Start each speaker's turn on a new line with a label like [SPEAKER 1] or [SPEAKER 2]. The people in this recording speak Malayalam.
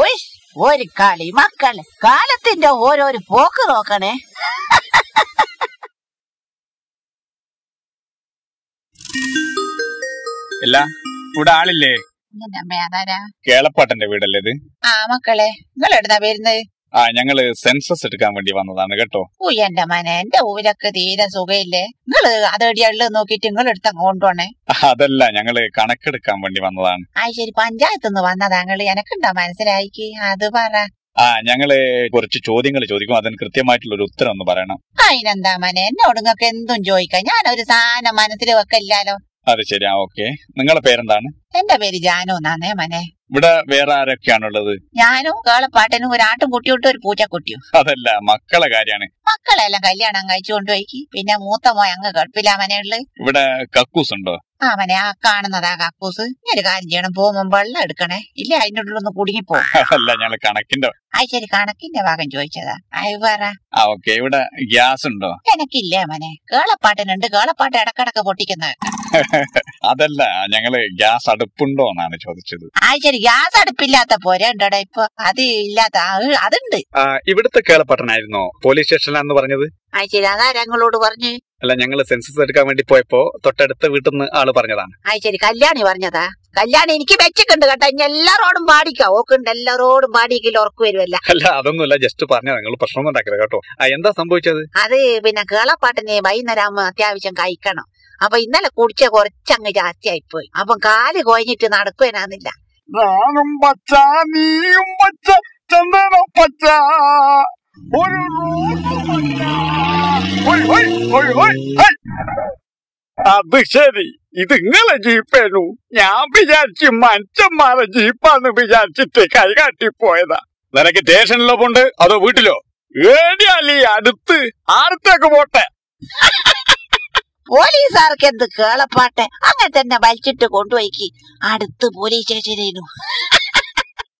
[SPEAKER 1] ഉയ്ഷ്, ഒരു കളി. മക്കൾ കാലത്തിന്റെ ഓരോരു പോക്ക് നോക്കണേ.
[SPEAKER 2] ഇല്ല ഇവിടെ ആളില്ലേ? കേളപ്പാട്ടന്റെ വീടല്ലേ ഇത്?
[SPEAKER 1] ആ മക്കളെ നിങ്ങൾ എവിടുന്നാ വരുന്നത്?
[SPEAKER 2] ആ ഞങ്ങൾ സെൻസസ് എടുക്കാൻ വേണ്ടി വന്നതാണ് കേട്ടോ.
[SPEAKER 1] ഓ എന്റെ മനെ എന്റെ ഊരൊക്കെ തീരെ സുഖയില്ലേ? നിങ്ങൾ അതെടിയള്ളു നോക്കിട്ട് നിങ്ങൾ എടുത്ത കൊണ്ടുപോണേ?
[SPEAKER 2] അതല്ല ഞങ്ങൾ കണക്കെടുക്കാൻ വേണ്ടി വന്നതാണ്.
[SPEAKER 1] ആ ശരി പഞ്ചായത്ത് നിന്ന് വന്നതാ നിങ്ങൾ എനക്കുണ്ടോ മനസ്സിലായിക്ക്? അത് പറ.
[SPEAKER 2] ആ ഞങ്ങൾ കുറച്ച് ചോദ്യങ്ങൾ ചോദിക്കും. അതിന് കൃത്യമായിട്ടുള്ള ഒരു ഉത്തരം ഒന്ന് പറയണം.
[SPEAKER 1] അതിനെന്താ മനെ? എന്നോട് നിങ്ങൾക്ക് എന്തും ചോദിക്കാം? ഒരു സാധനം മനസ്സിൽ വെക്കില്ലാലോ?
[SPEAKER 2] അത് ശരി ആ ഓക്കെ. നിങ്ങളെ പേരെന്താണ്?
[SPEAKER 1] എന്റെ പേര് ജാനു എന്നാന്നേ മനെ.
[SPEAKER 2] ഇവിടെ വേറെ ആരൊക്കെയാണുള്ളത്?
[SPEAKER 1] ഞാനും കേളപ്പാട്ടനും ഒരു ആട്ടും കുട്ടിയോട്ട് ഒരു പൂച്ചക്കുട്ടിയും.
[SPEAKER 2] അതല്ല മക്കളെ കാര്യാണ്.
[SPEAKER 1] മക്കളെല്ലാം കല്യാണം കഴിച്ചു കൊണ്ടുപോയി പിന്നെ മൂത്ത മോയ അങ്ങ് കടുപ്പില്ല മനെയുള്ളു
[SPEAKER 2] ഇവിടെ കക്കൂസ് ഉണ്ടോ
[SPEAKER 1] ആ മനെ ആ കാണുന്നതാ കക്കൂസ്. ഞാൻ ഒരു കാര്യം ചെയ്യണം. പോകുമ്പോ വെള്ളം എടുക്കണേ. ഇല്ല? അതിന്റെ ഉള്ളിലൊന്ന് കുടുങ്ങി
[SPEAKER 2] അതല്ല ഞങ്ങൾ കണക്കിന്റെ
[SPEAKER 1] ആ ശരി കണക്കിന്റെ ഭാഗം ചോദിച്ചതാ. പറ.
[SPEAKER 2] ആ ഓക്കെ. ഇവിടെ ഗ്യാസ് ഉണ്ടോ
[SPEAKER 1] എനിക്കില്ലേ മനെ കേളപ്പാട്ടിനുണ്ട് കേളപ്പാട്ട് ഇടക്കിടക്ക് പൊട്ടിക്കുന്നത്
[SPEAKER 2] അതല്ല ഞങ്ങൾ ഗ്യാസ് അടുപ്പുണ്ടോ എന്നാണ് ചോദിച്ചത്.
[SPEAKER 1] ആ ശരി ഗ്യാസ് അടുപ്പില്ലാത്ത പോരെ ഉണ്ടോടെ ഇപ്പൊ. അത് ഇല്ലാത്ത അതുണ്ട്.
[SPEAKER 2] ഇവിടുത്തെ കേളപ്പട്ടനായിരുന്നോ പോലീസ് സ്റ്റേഷനിലാന്ന് പറഞ്ഞത്?
[SPEAKER 1] ആ ശരി. അതാ ഞങ്ങളോട് പറഞ്ഞു.
[SPEAKER 2] അല്ല ഞങ്ങൾ സെൻസസ് എടുക്കാൻ വേണ്ടി പോയപ്പോ തൊട്ടടുത്ത വീട്ടിൽ നിന്ന് ആൾ പറഞ്ഞതാണ്.
[SPEAKER 1] ആ ശരി. കല്യാണി പറഞ്ഞതാ. കല്യാണി എനിക്ക് വെച്ചിട്ടുണ്ട് കേട്ടോ. ഇനി എല്ലാരോടും പാടിക്കാം ഓക്കുണ്ട് എല്ലാരോടും പാടിക്കില്ല ഉറക്കു വരുമല്ല
[SPEAKER 2] അല്ല അതൊന്നുമല്ല. ജസ്റ്റ് പറഞ്ഞതാ. നിങ്ങൾ പ്രശ്നമൊന്നും ഉണ്ടാക്കില്ല കേട്ടോ. എന്താ സംഭവിച്ചത്?
[SPEAKER 1] അത് പിന്നെ കേളപ്പാട്ടിന് വൈകുന്നേരം അത്യാവശ്യം കഴിക്കണം. അപ്പൊ ഇന്നലെ കുടിച്ച കുറച്ചങ്ങ് ജാസ്തിയായി പോയി അപ്പൊ കാൽ കൊഴിഞ്ഞിട്ട് നടക്കുവാനാന്നില്ല.
[SPEAKER 2] ഞാനും പച്ച നീയും പച്ച ചന്ദന പച്ച. ഒരു അത് ശരി. ഇത് ഇങ്ങളെ ജീപ്പേനു. ഞാൻ വിചാരിച്ച് മനുഷ്യന്മാരെ ജീപ്പാന്ന് വിചാരിച്ചിട്ട് കൈകാട്ടി പോയതാ നിനക്ക് സ്റ്റേഷനിലോ പോണ്ട്? അതോ വീട്ടിലോ? ഏടിയാലി അടുത്ത് ആടത്തേക്ക് പോട്ടെ?
[SPEAKER 1] പോലീസുകാർക്ക് എന്ത് കേളപ്പാട്ട്? അങ്ങനെ തന്നെ വലിച്ചിട്ട് കൊണ്ടുപോയിക്ക്. അടുത്ത് പോലീസ് സ്റ്റേഷനേനു